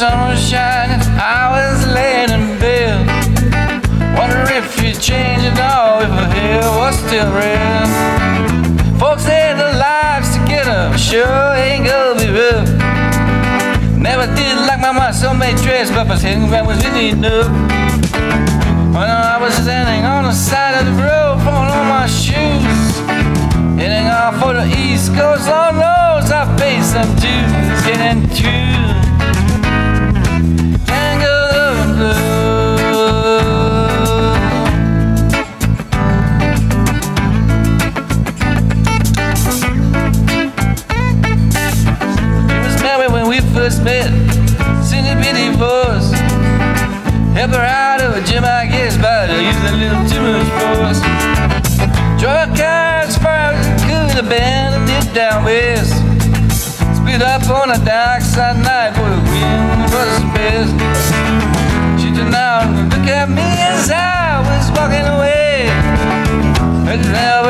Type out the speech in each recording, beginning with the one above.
sun was shining, I was laying in bed. Wonder if you change it all, if a hell was still real. Folks say the lives together sure ain't gonna be rough. Never did like my mama, so made dress, but pretending that was really enough. When I was standing on the side of the road, falling on my shoes, heading off for the East Coast, Lord knows I paid some dues, getting first met, seen a bit divorce. Help her out of a gym, I guess, but I used a little too much force. Drove cars far as it could have been, and did down west. Split up on a dark side night the wind was best. She turned out and look at me as I was walking away. I just have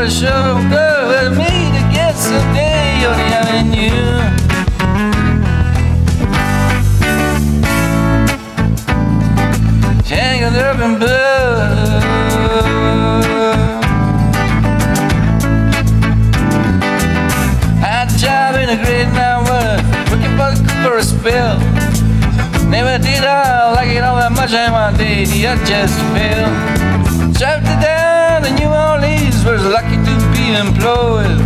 much, one day I just fell. It down in New Orleans, was lucky to be employed.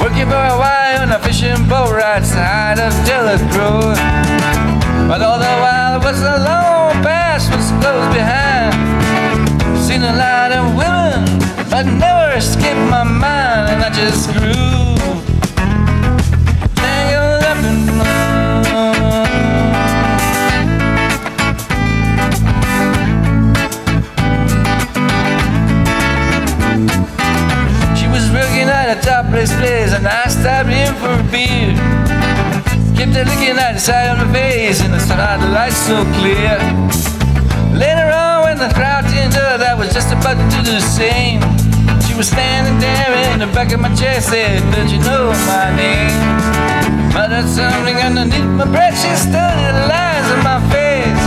Working for a while on a fishing boat right side of Delacroix. But all the while it was a long past was close behind. Seen a lot of women, but never escaped my mind, and I just grew Kept looking at the side of my face and the starlight so clear. Later on, when the crowd turned up, I was just about to do the same. She was standing there in the back of my chair, said, Don't you know my name? Muttered something underneath my breath, she studied the lines on my face.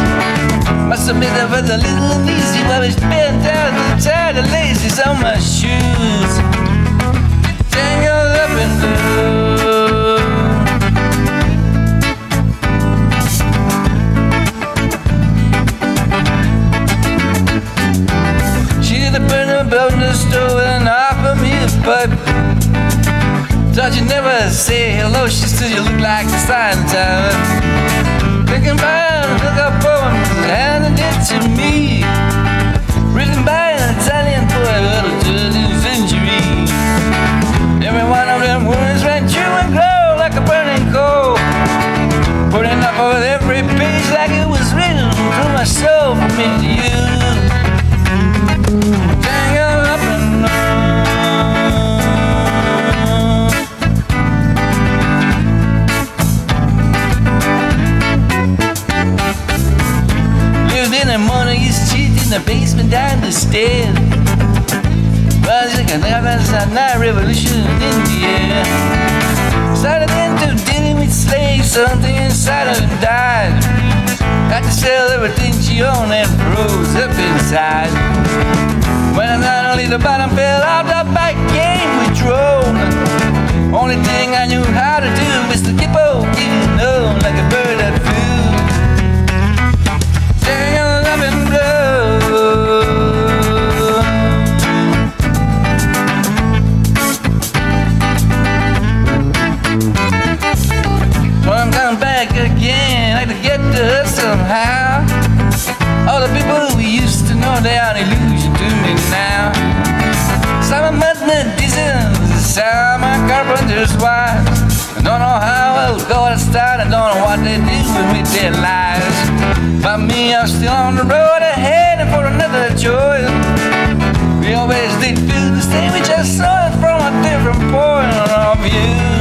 Must I was a little uneasy while it's bent down to tie the laces on my shoes. About the stove and offered me a pipe. Thought you'd never say hello, she said you look like the sign tower. In the basement down the stairs. Was like a night revolution in the air. Started into dealing with slaves, something inside of him died. Had to sell everything she owned and froze up inside. When not only the bottom fell out, the How All the people we used to know, they are an illusion to me now. Some are mathematicians, some are carpenters' wives. I don't know how it got started, I don't know what they do with their lives. But me, I'm still on the road ahead for another joy. We always did feel the same, we just saw it from a different point of view.